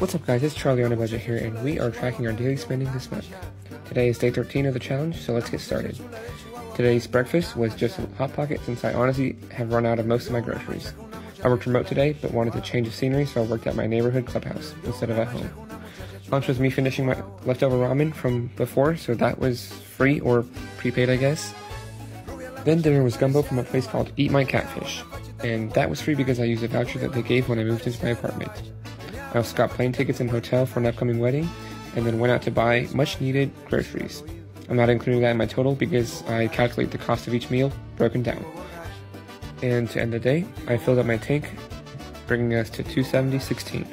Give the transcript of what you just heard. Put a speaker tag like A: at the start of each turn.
A: What's up guys, it's Charley on a budget here and we are tracking our daily spending this month. Today is day 13 of the challenge, so let's get started. Today's breakfast was just Hot Pocket since I honestly have run out of most of my groceries. I worked remote today, but wanted to change of scenery, so I worked at my neighborhood clubhouse instead of at home. Lunch was me finishing my leftover ramen from before, so that was free or prepaid, I guess. Then dinner was gumbo from a place called Eat My Catfish, and that was free because I used a voucher that they gave when I moved into my apartment. I also got plane tickets and hotel for an upcoming wedding, and then went out to buy much needed groceries. I'm not including that in my total because I calculate the cost of each meal broken down. And to end the day, I filled up my tank, bringing us to 270.16.